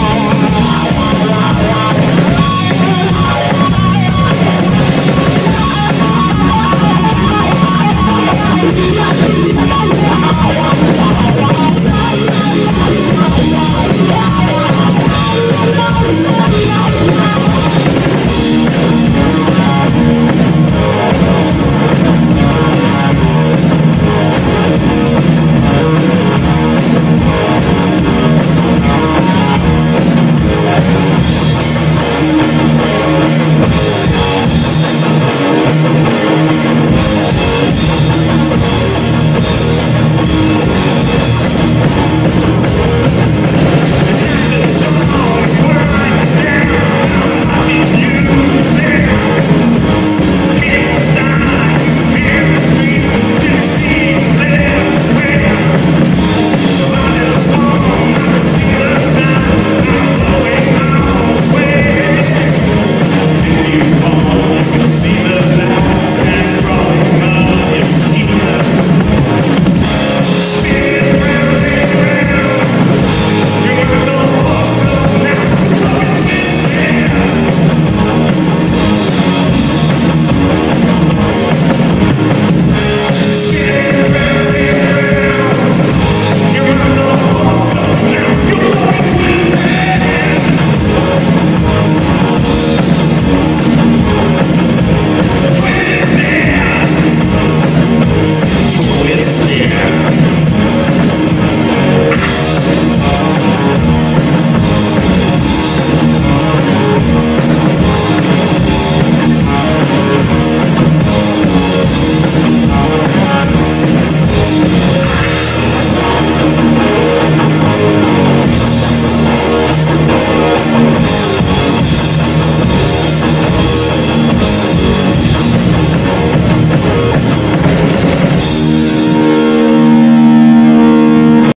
more.